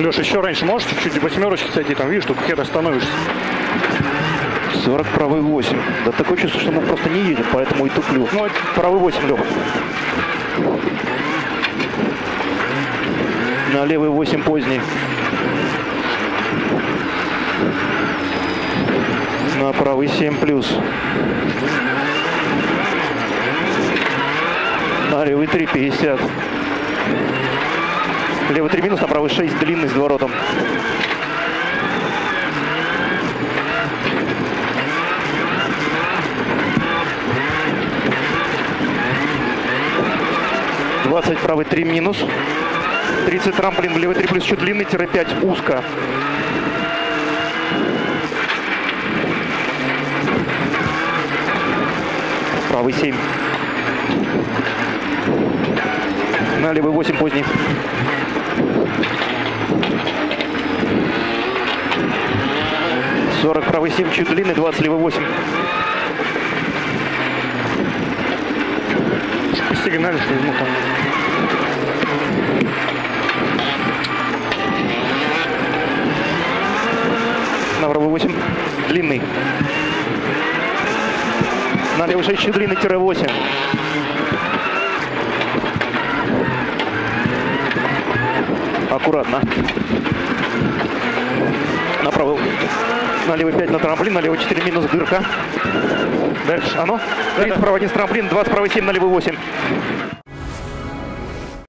Леша, еще раньше можешь чуть-чуть восьмерочки сойти, там видишь, только хер остановишься. 40 правый 8. Да такое чувство, что мы просто не едем, поэтому и туплю. Ну, Правый 8, Леха. На левый 8 поздний. На правый 7 плюс. На левый 3 50. Левый 3 минус, на правый 6 длинный с доворотом. Двадцать правый 3 минус. 30 трамплин, левый 3 плюс чуть длинный, тире 5 узко. Правый 7. На левый 8 поздний. Сорок правый 7 чуть длинный, 20 левый 8. Сигнали, что ну там. На правый 8 длинный. На левый 6 чуть длинный, тире 8. Аккуратно. На правый. На левый 5 на трамплин, на левый 4 минус дырка. Дальше. Оно. 30 правый 1 с трамплин, 20 правый 7 на левый 8.